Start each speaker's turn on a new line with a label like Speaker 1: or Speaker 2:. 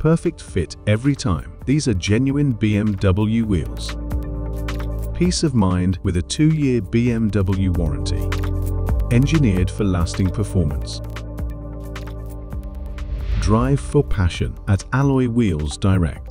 Speaker 1: perfect fit every time. These are genuine BMW wheels. Peace of mind with a two-year BMW warranty. Engineered for lasting performance. Drive for passion at Alloy Wheels Direct.